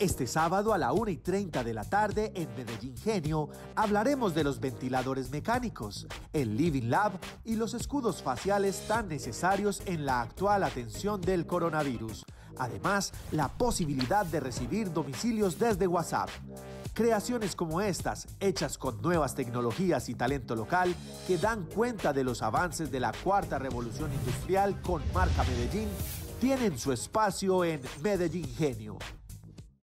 Este sábado a la 1 y 30 de la tarde en Medellín Genio hablaremos de los ventiladores mecánicos, el Living Lab y los escudos faciales tan necesarios en la actual atención del coronavirus. Además, la posibilidad de recibir domicilios desde WhatsApp. Creaciones como estas, hechas con nuevas tecnologías y talento local, que dan cuenta de los avances de la cuarta revolución industrial con marca Medellín, tienen su espacio en Medellín Genio